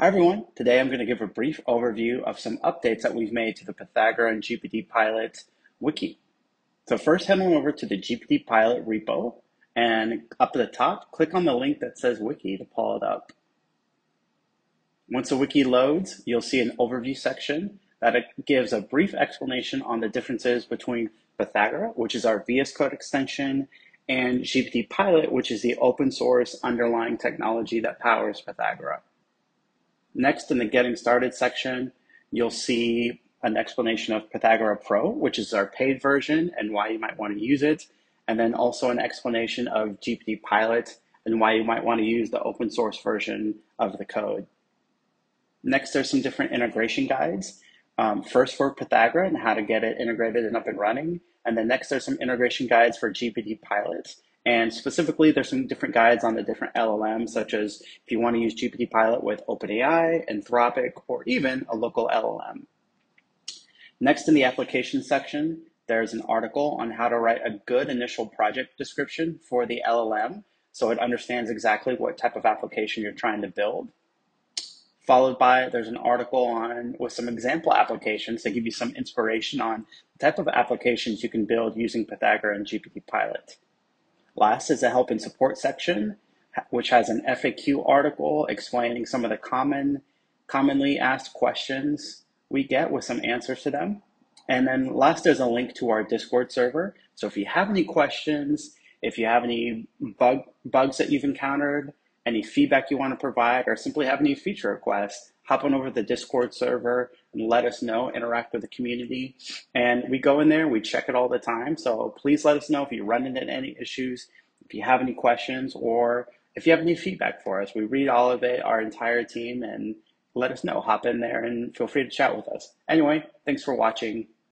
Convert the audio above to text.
Hi everyone, today I'm going to give a brief overview of some updates that we've made to the Pythagora and GPT Pilot wiki. So first head on over to the GPT Pilot repo and up at the top, click on the link that says wiki to pull it up. Once the wiki loads, you'll see an overview section that gives a brief explanation on the differences between Pythagora, which is our VS Code extension, and GPT Pilot, which is the open source underlying technology that powers Pythagora. Next, in the Getting Started section, you'll see an explanation of Pythagora Pro, which is our paid version and why you might want to use it, and then also an explanation of GPT Pilot and why you might want to use the open source version of the code. Next, there's some different integration guides. Um, first for Pythagora and how to get it integrated and up and running. And then next, there's some integration guides for GPT Pilot and specifically, there's some different guides on the different LLMs, such as if you want to use GPT Pilot with OpenAI, Anthropic, or even a local LLM. Next in the application section, there's an article on how to write a good initial project description for the LLM so it understands exactly what type of application you're trying to build. Followed by, there's an article on with some example applications to give you some inspiration on the type of applications you can build using Pythagora and GPT Pilot. Last is the help and support section, which has an FAQ article explaining some of the common, commonly asked questions we get with some answers to them. And then last, is a link to our Discord server. So if you have any questions, if you have any bug, bugs that you've encountered, any feedback you want to provide, or simply have any feature requests, hop on over to the Discord server and let us know, interact with the community. And we go in there, we check it all the time. So please let us know if you run into any issues, if you have any questions, or if you have any feedback for us. We read all of it, our entire team, and let us know. Hop in there and feel free to chat with us. Anyway, thanks for watching.